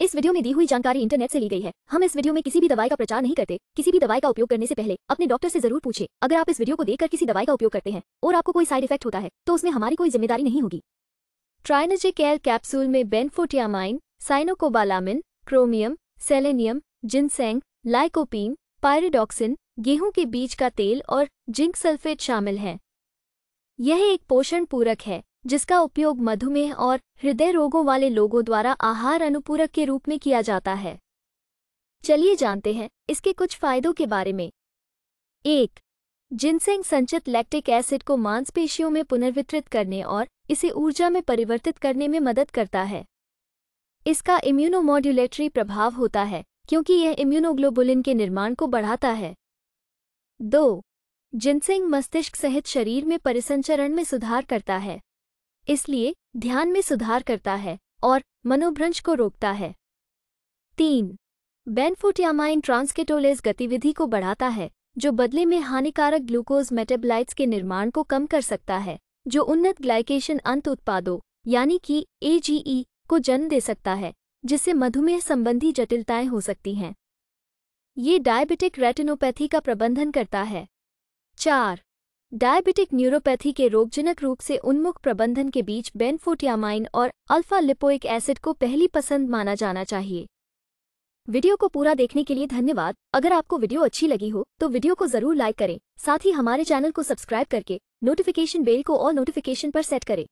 इस वीडियो में दी हुई जानकारी इंटरनेट से ली गई है। हम इस वीडियो में किसी भी दवाई का प्रचार नहीं करते। किसी भी दवाई का उपयोग करने से पहले अपने डॉक्टर से ज़रूर पूछे। अगर आप इस वीडियो को देखकर किसी दवाई का उपयोग करते हैं और आपको कोई साइड इफ़ेक्ट होता है तो उसमें हमारी कोई ज़िम्मेदारी नहीं होगी। ट्राइनजिक एल कैप्सूल में benfotiamine, cyanocobalamin, chromium, selenium, ginseng, lycopene, pyridoxine, गेहूँ के बीज का तेल और जिंक सल्फेट शामिल है। यह एक पोषण पूरक है। जिसका उपयोग मधुमेह और हृदय रोगों वाले लोगों द्वारा आहार अनुपूरक के रूप में किया जाता है। चलिए जानते हैं इसके कुछ फायदों के बारे में। एक जिनसेंग संचित लैक्टिक एसिड को मांसपेशियों में पुनर्वितरित करने और इसे ऊर्जा में परिवर्तित करने में मदद करता है। इसका इम्यूनोमॉड्यूलेटरी प्रभाव होता है, क्योंकि यह इम्यूनोग्लोबुलिन के निर्माण को बढ़ाता है। दो जिनसेंग मस्तिष्क सहित शरीर में परिसंचरण में सुधार करता है। इसलिए ध्यान में सुधार करता है और मनोभ्रंश को रोकता है। तीन, बेनफोटियामाइन ट्रांसकेटोलेज गतिविधि को बढ़ाता है, जो बदले में हानिकारक ग्लूकोज मेटेबलाइट्स के निर्माण को कम कर सकता है, जो उन्नत ग्लाइकेशन अंत उत्पादों, यानी कि एजीई को जन्म दे सकता है, जिससे मधुमेह संबंधी जटिलताएँ हो सकती हैं। ये डायबिटिक रेटिनोपैथी का प्रबंधन करता है। चार डायबिटिक न्यूरोपैथी के रोगजनक रूप से उन्मुख प्रबंधन के बीच बेनफोटियामाइन और अल्फ़ा लिपोइक एसिड को पहली पसंद माना जाना चाहिए। वीडियो को पूरा देखने के लिए धन्यवाद। अगर आपको वीडियो अच्छी लगी हो तो वीडियो को ज़रूर लाइक करें। साथ ही हमारे चैनल को सब्सक्राइब करके नोटिफिकेशन बेल को और नोटिफिकेशन पर सेट करें।